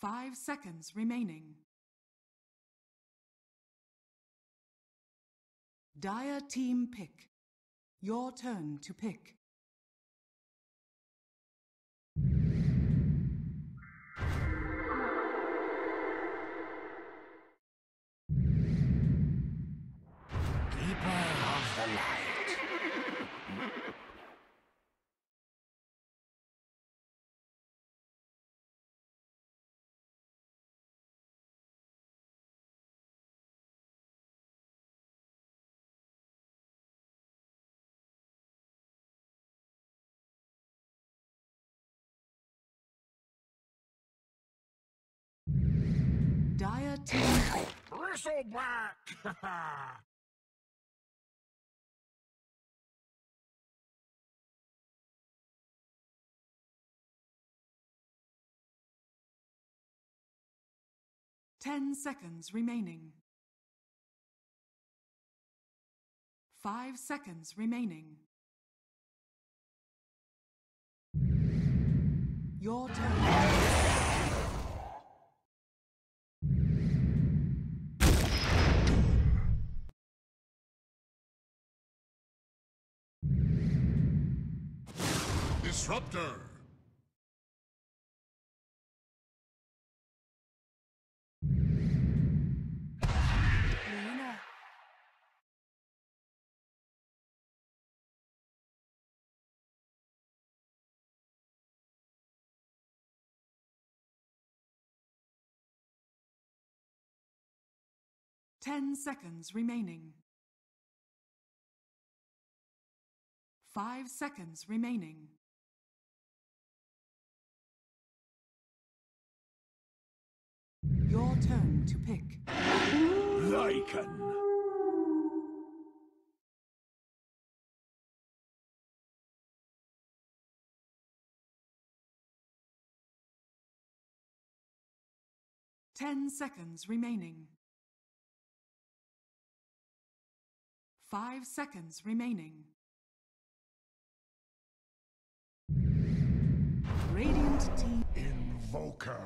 Five seconds remaining. Dire team pick. Your turn to pick. Keeper of the light. Bristleback! Ten seconds remaining. Five seconds remaining. Your turn. Disruptor! Ten seconds remaining. Five seconds remaining. Your turn to pick. Lycan! Ten seconds remaining. Five seconds remaining. Radiant team. Invoker!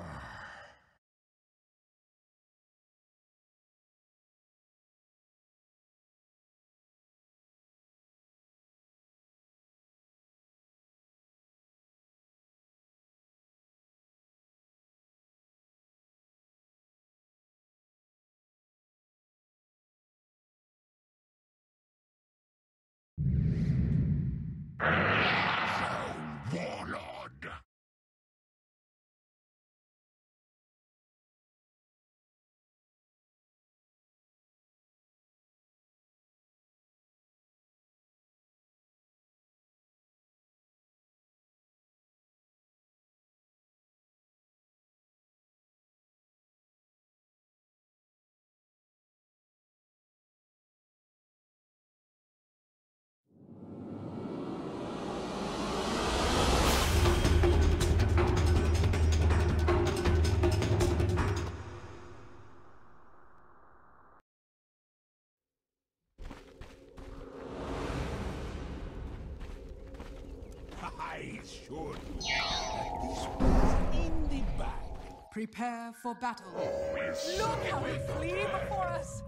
I should. This was in the bag. Prepare for battle. Look how they flee before us!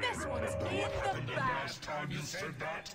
This one's in the bag! time you said that?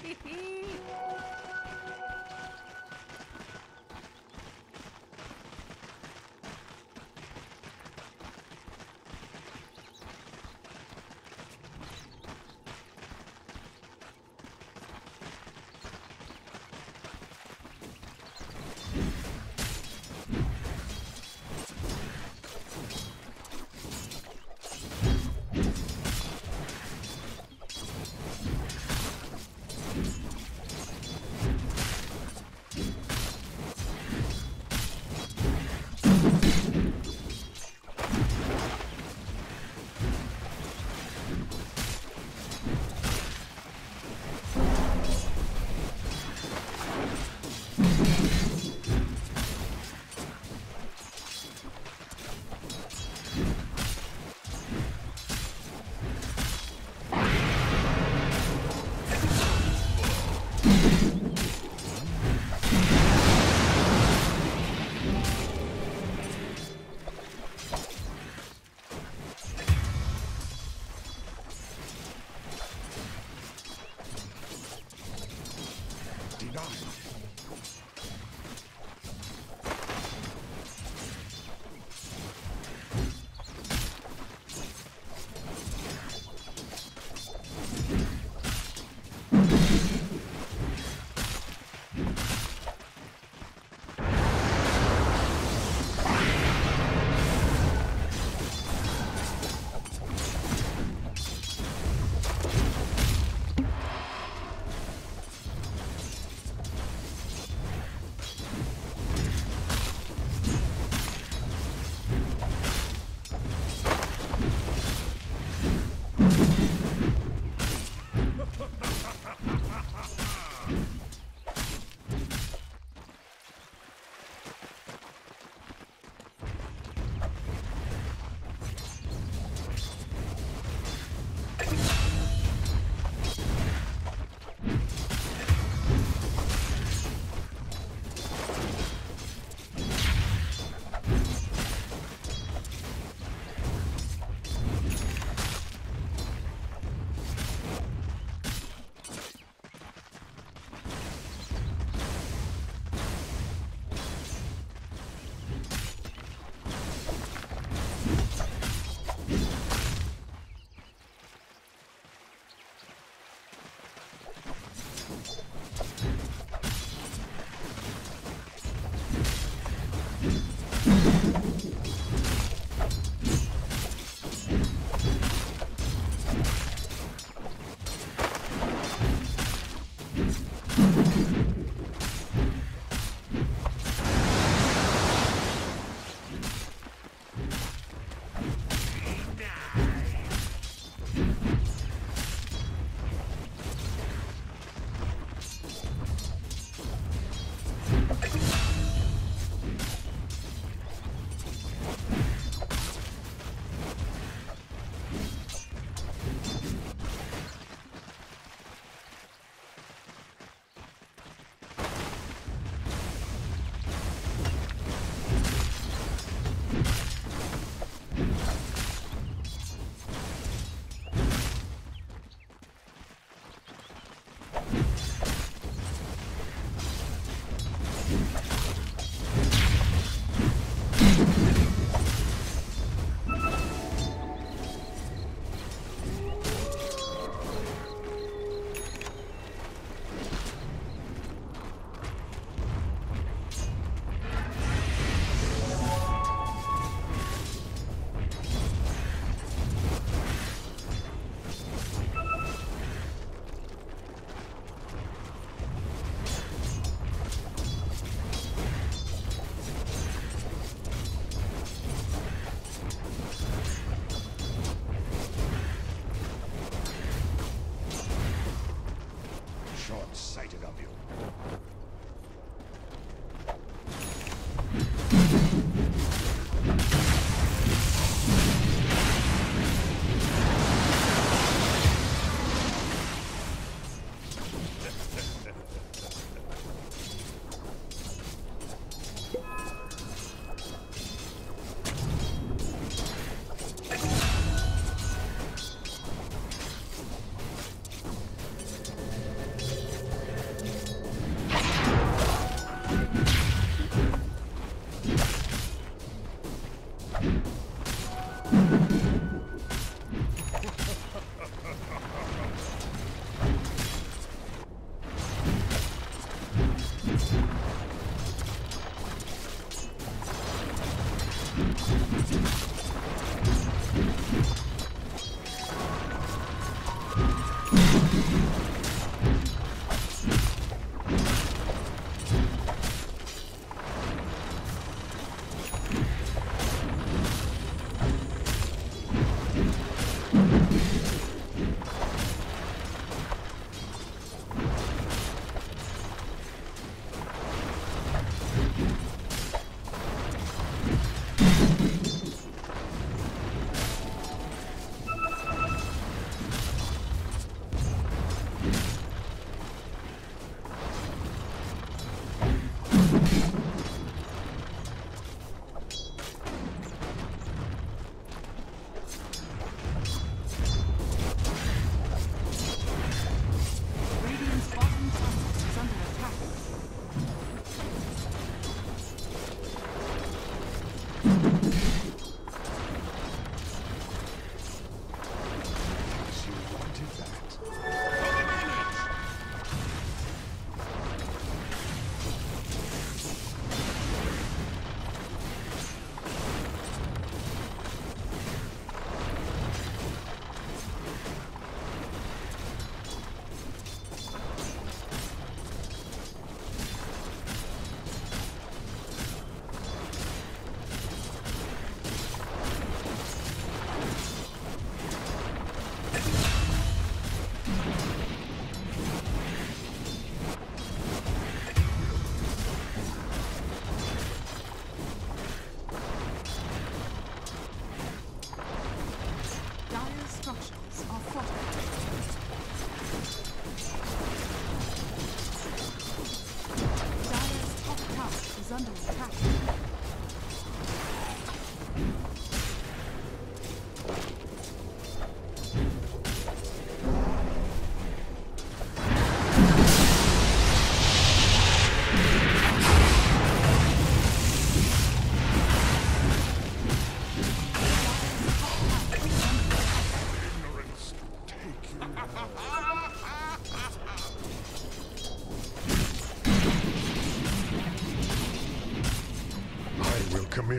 Hee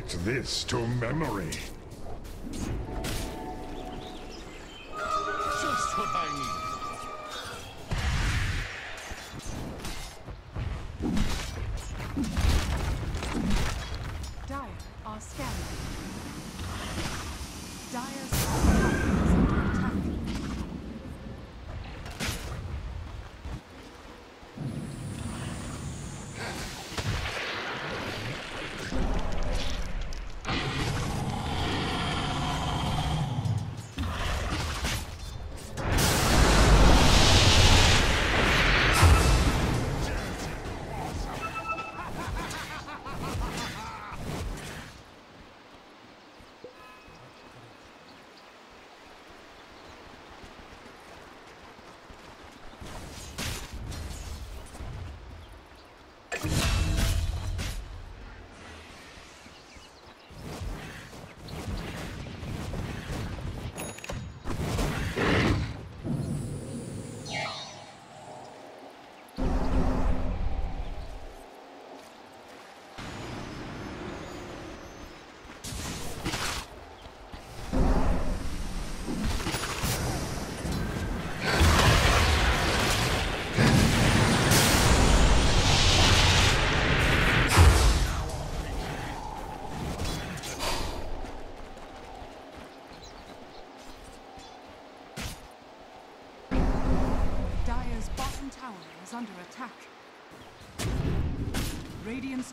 commit this to memory.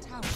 tower.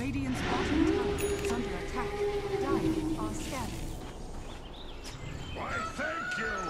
Radiant's bottom tower is under attack. Dire are scanning. Why, thank you!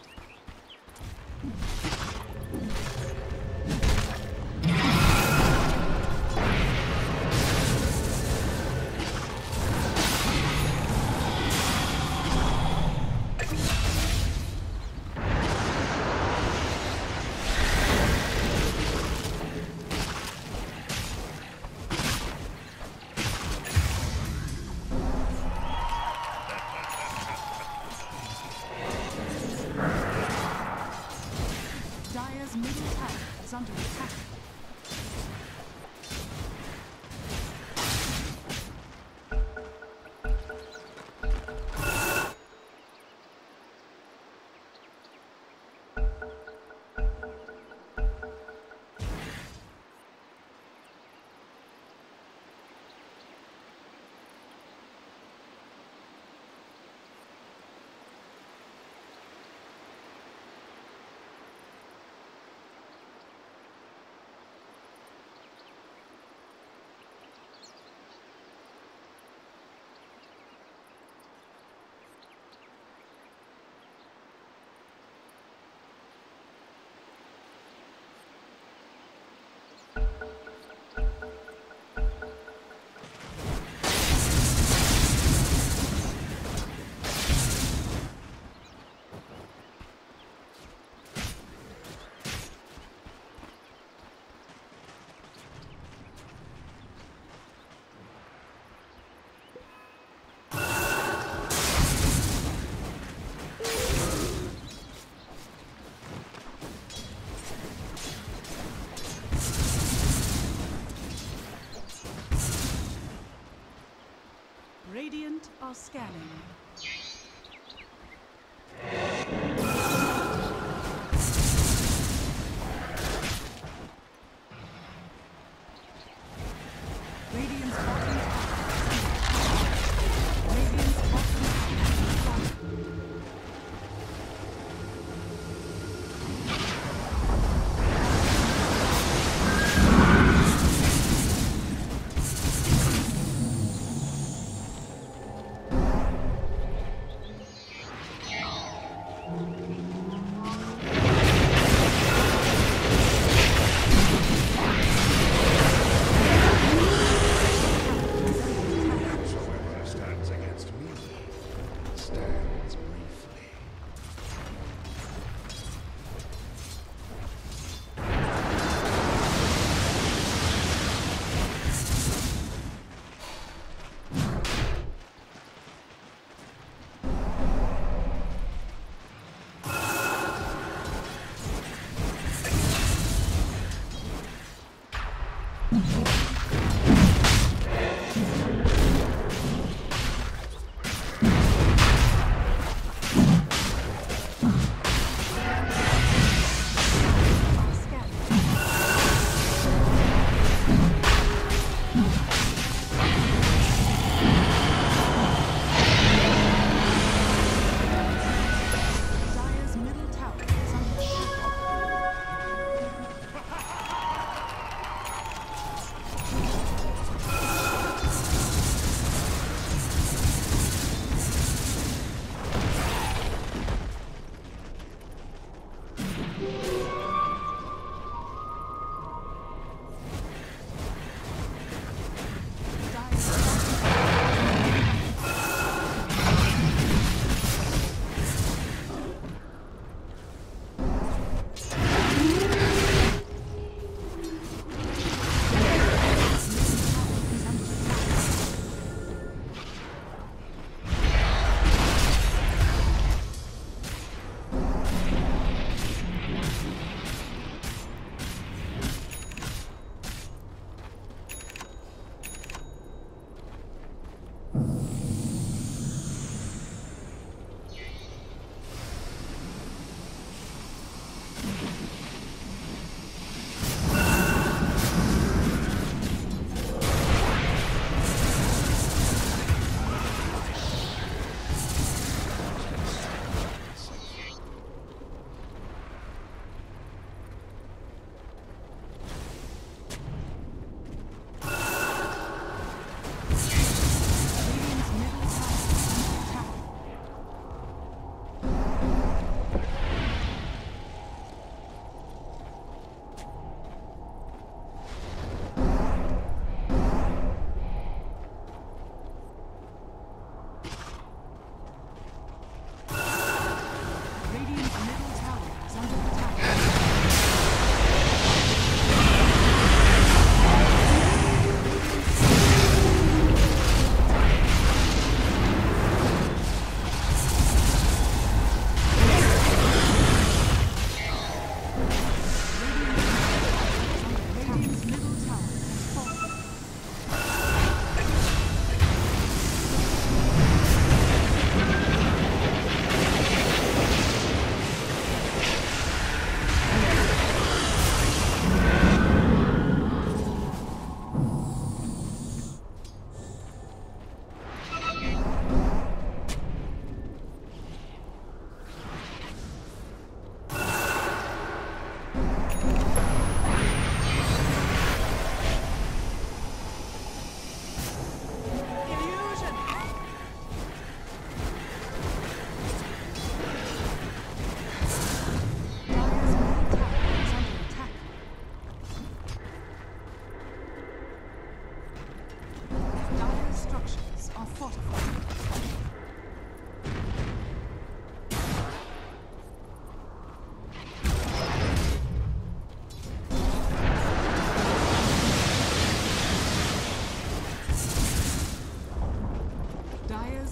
Scanning.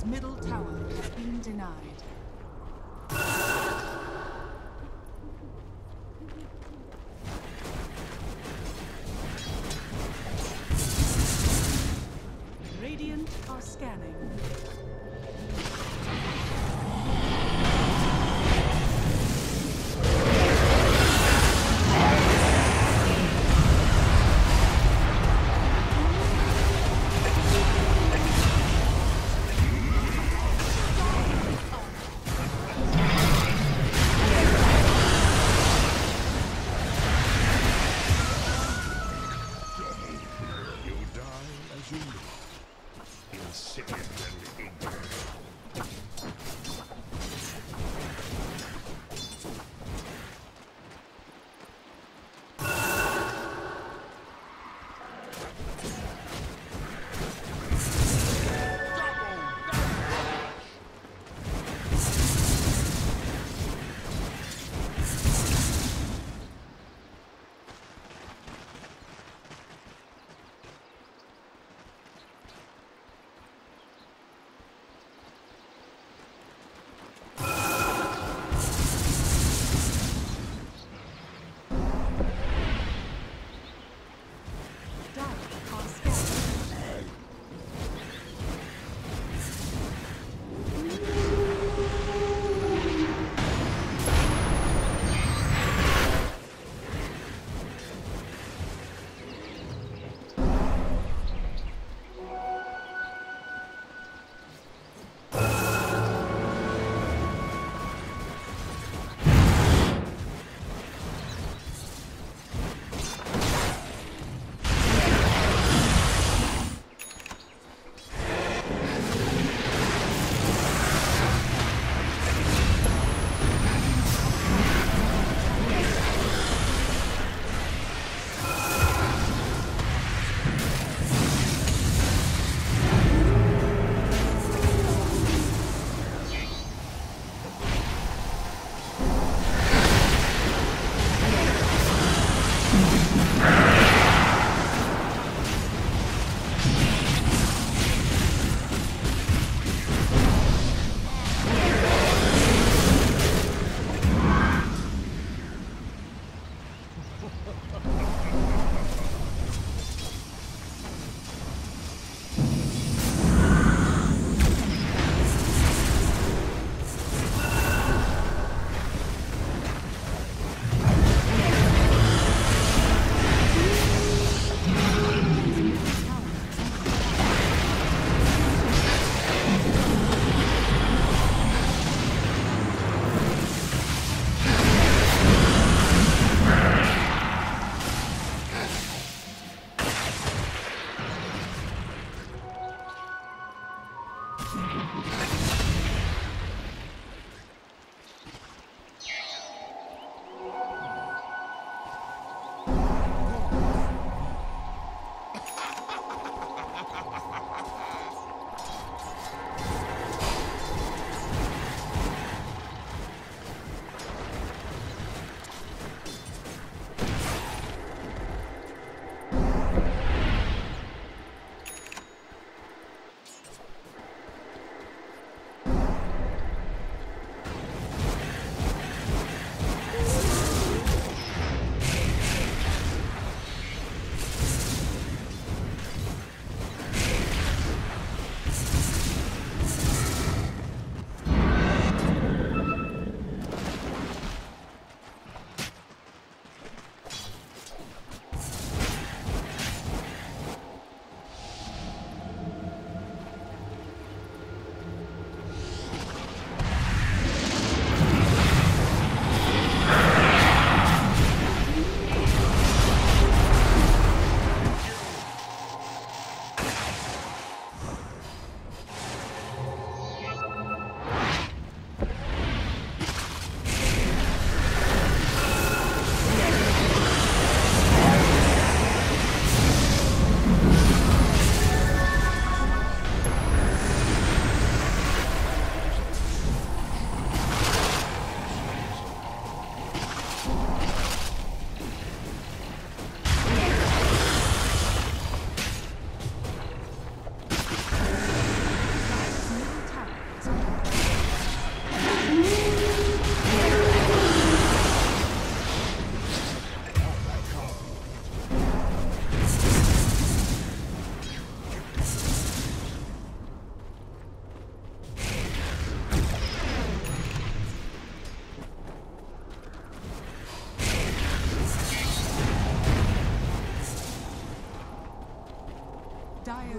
Middle tower has been denied.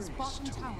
Dire's bottom tower